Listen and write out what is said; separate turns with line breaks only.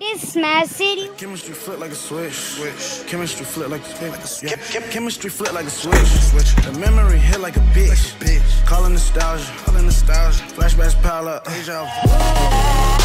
It's Smash City.
Chemistry flip like a switch. Switch. Chemistry flip like, a switch. Chem- chemistry flip like a switch. Switch. The memory hit like a bitch. Like a bitch. Calling nostalgia. Calling nostalgia. Flashbacks pile up. Deja vu.